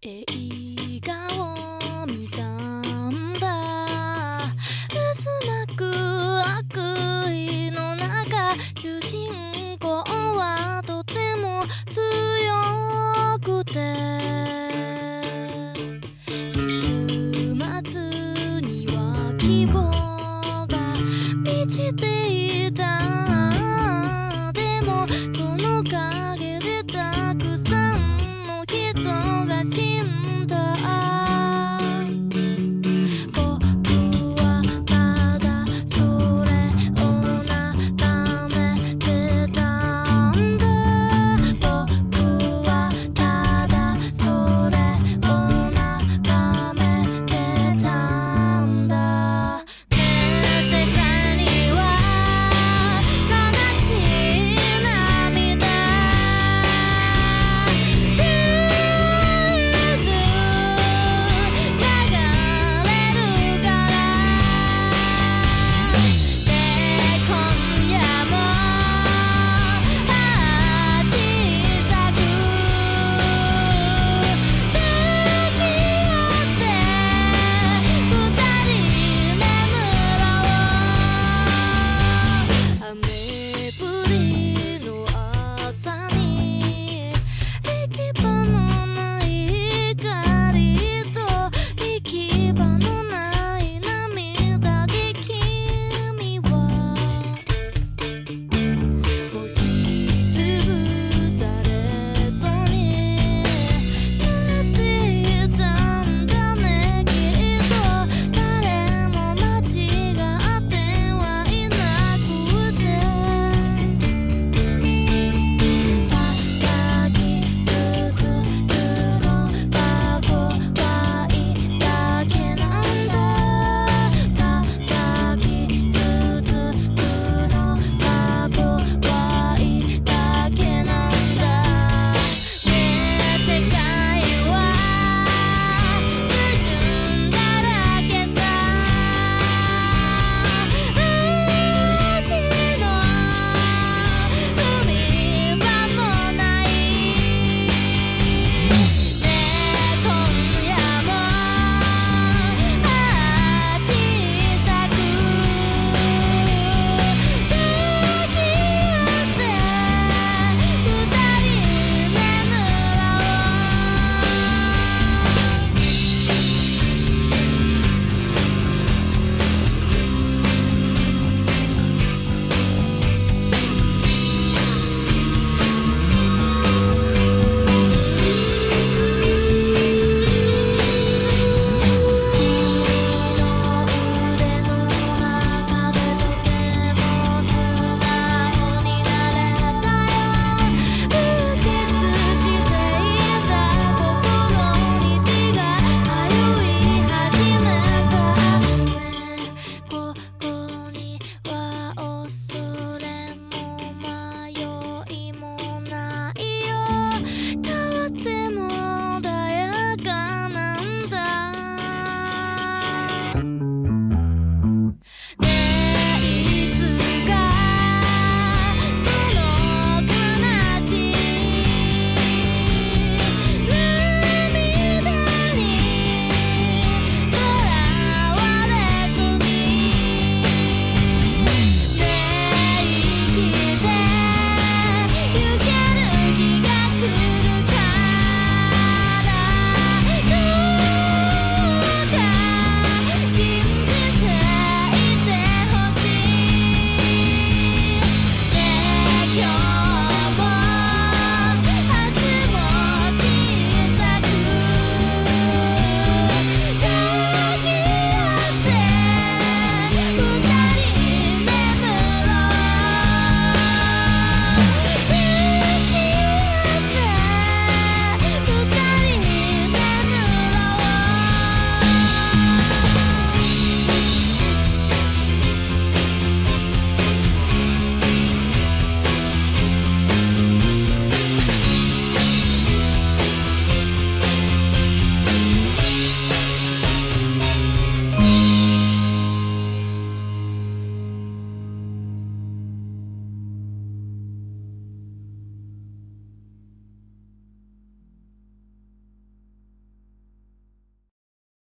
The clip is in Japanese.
映画を見たんだ。薄まく悪意の中主人公はとても強くて。結末には希望が満ちて